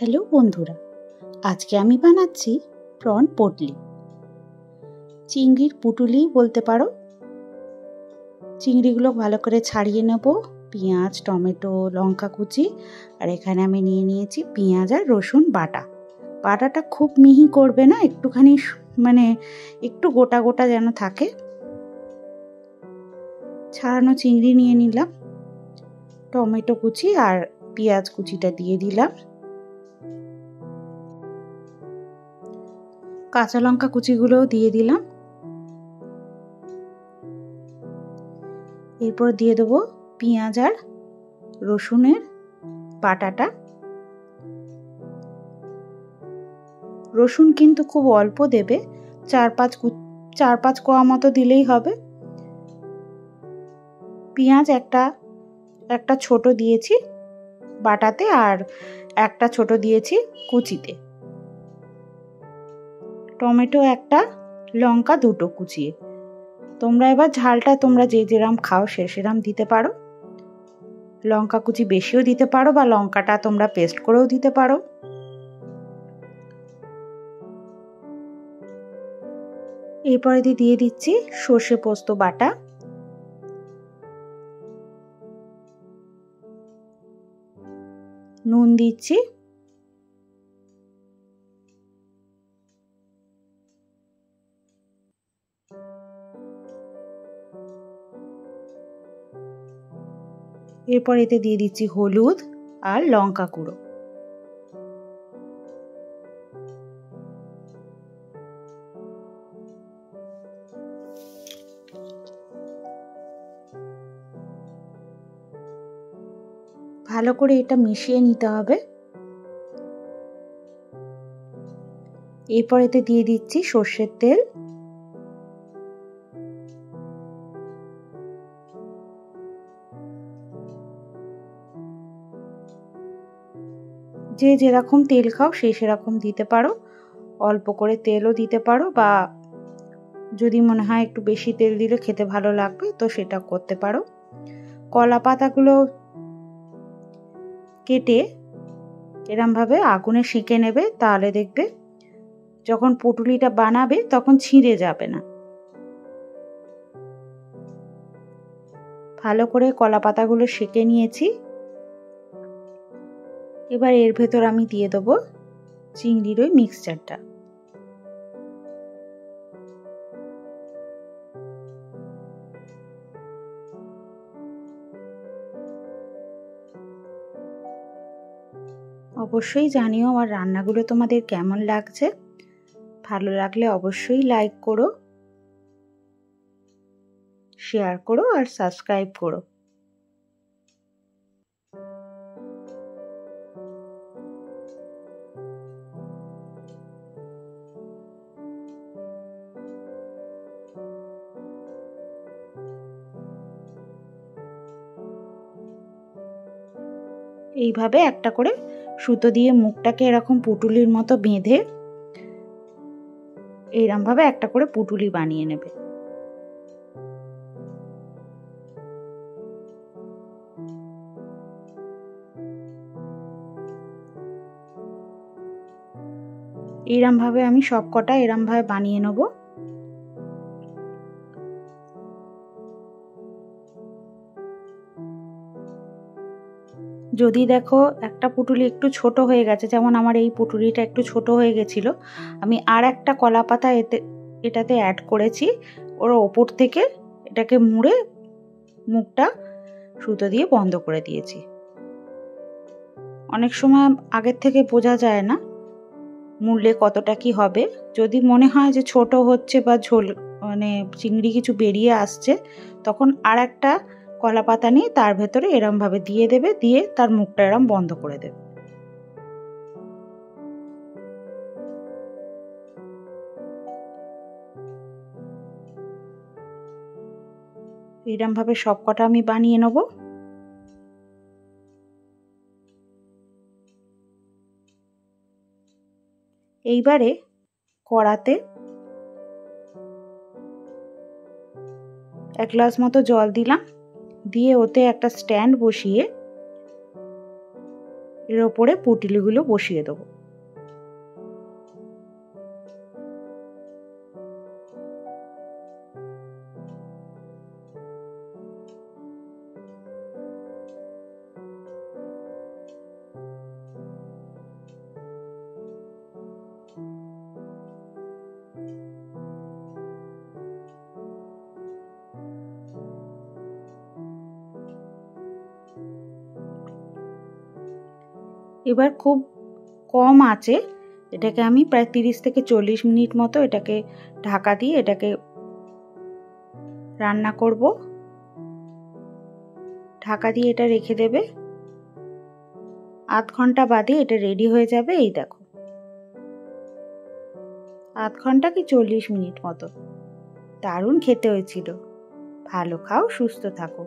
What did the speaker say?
Hello বন্ধুরা, আজকে আমি বানাচ্ছি প্রন পটলি। চিংড়ির পুটুলি বলতে পারো। চিংড়িগুলো ভালো করে ছাড়িয়ে নেব, পেঁয়াজ, টমেটো, লঙ্কা কুচি, আর এখানে আমি নিয়ে নিয়েছি পেঁয়াজ আর রসুন বাটা। বাটাটা খুব মিহি করবে না, একটুখানি মানে একটু গোটা গোটা যেন থাকে। ছাড়ানো চিংড়ি নিয়ে নিলাম। টমেটো কুচি আর পেঁয়াজ কুচিটা দিয়ে দিলাম। কাঁচা লঙ্কা কুচিগুলোও দিয়ে দিলাম। এরপর দিয়ে দেবো পেঁয়াজ আর রসুনের বাটাটা। রসুন কিন্তু খুব অল্প দেবে চার পাঁচ চার পাঁচ কোয়া মতো দিলেই হবে। পেঁয়াজ একটা একটা ছোট দিয়েছি বাটাতে আর একটা ছোট দিয়েছি কুচিতে। টমেটো, একটা লঙ্কা, দুটো কুচিয়ে তোমরা এবার ঝালটা তোমরা যে যেরাম খাও সে সেরাম দিতে পারো। লঙ্কা কুচি বেশিও দিতে পারো বা লঙ্কাটা তোমরা পেস্ট করেও দিতে পারো। এরপরে দিয়ে দিচ্ছি সর্ষে পোস্ত বাটা। নুন দিচ্ছি। এরপর এতে দিয়ে দিচ্ছি হলুদ আর লঙ্কা গুঁড়ো। ভালো করে এটা মিশিয়ে নিতে হবে। এরপর এতে দিয়ে দিচ্ছি সর্ষের তেল যে যেরকম তেল খাও সেই সেরকম দিতে পারো। অল্প করে তেলও দিতে পারো বা যদি মনে হয় একটু বেশি তেল দিলে খেতে ভালো লাগবে তো সেটা করতে পারো। কলা পাতাগুলো কেটে এরমভাবে আগুনে সেঁকে নেবে তাহলে দেখবে যখন পুটুলিটা বানাবে তখন ছিঁড়ে যাবে না। ভালো করে কলা পাতাগুলো সেঁকে নিয়েছি। এবার এর ভেতর আমি দিয়ে দেবো চিংড়ির ওই মিক্সচারটা অবশ্যই জানিও আমার রান্নাগুলো তোমাদের কেমন লাগছে। ভালো লাগলে অবশ্যই লাইক করো শেয়ার করো আর সাবস্ক্রাইব করো। এইভাবে একটা করে সুতো দিয়ে মুখটাকে এরকম পুটুলির মতো বেঁধে এইরমভাবে একটা করে পুটুলি বানিয়ে নেবে। এরমভাবে আমি সব কটা এরমভাবে বানিয়ে নেব। যদি দেখো একটা পুটুলি একটু ছোট হয়ে গেছে, যেমন আমার এই পুটুলিটা একটু ছোট হয়ে গেছিল, আমি আর একটা কলা পাতা এতে, এটাতে অ্যাড করেছি। ওর ওপর থেকে এটাকে মুড়ে মুখটা সুতো দিয়ে বন্ধ করে দিয়েছি। অনেক সময় আগের থেকে বোঝা যায় না মুড়লে কতটা কি হবে। যদি মনে হয় যে ছোট হচ্ছে বা ঝোল মানে চিংড়ি কিছু বেরিয়ে আসছে, তখন আর একটা কলা পাতা নিয়ে তার ভেতরে এরমভাবে দিয়ে দেবে, দিয়ে তার মুখটা এরম বন্ধ করে দেবে। এরমভাবে সব কটা আমি বানিয়ে নেব। এইবারে কড়াতে এক গ্লাস মতো জল দিলাম। দিয়ে ওতে একটা স্ট্যান্ড বসিয়ে এর ওপরে পুটলিগুলো বসিয়ে দেবো। এবার খুব কম আছে। এটাকে আমি প্রায় তিরিশ থেকে চল্লিশ মিনিট মতো এটাকে ঢাকা দিয়ে এটাকে রান্না করব। ঢাকা দিয়ে এটা রেখে দেবে। আধ ঘণ্টা বাদে এটা রেডি হয়ে যাবে, এই দেখো। আধ ঘণ্টা কি চল্লিশ মিনিট মতো। দারুণ খেতে হয়েছিল। ভালো খাও, সুস্থ থাকো।